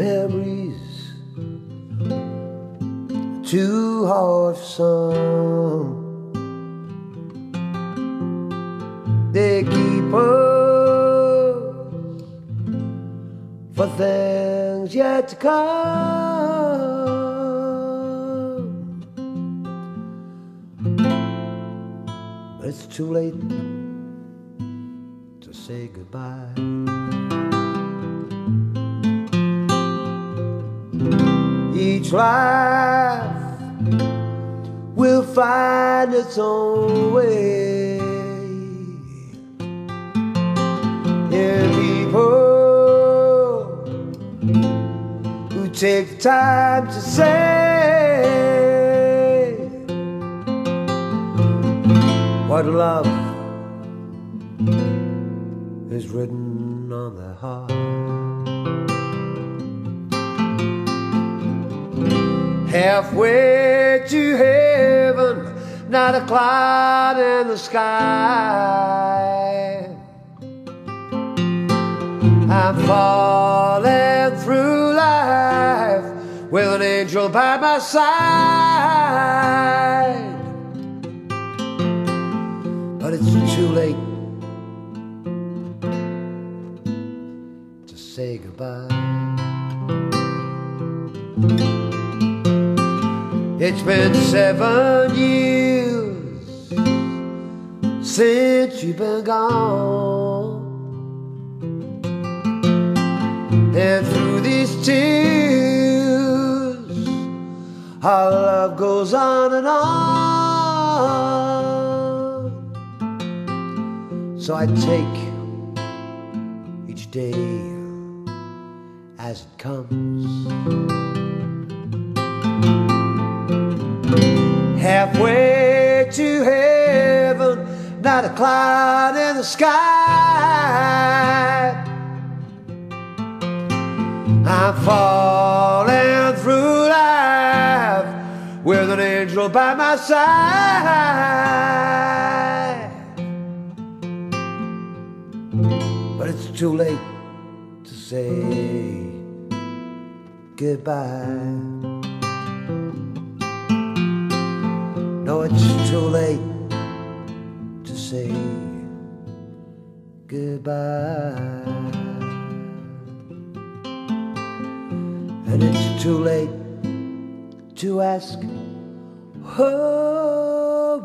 memories too hard for some. They keep us for things yet to come. But it's too late to say goodbye. Life will find its own way. And people who take the time to say what love is written on their heart. Halfway to heaven, not a cloud in the sky. I'm falling through life with an angel by my side. But it's too late to say goodbye. It's been seven years since you've been gone. And through these tears, our love goes on and on. So I take each day as it comes. Halfway to heaven, not a cloud in the sky. I'm falling through life with an angel by my side. But it's too late to say goodbye. It's too late to say goodbye. And it's too late to ask her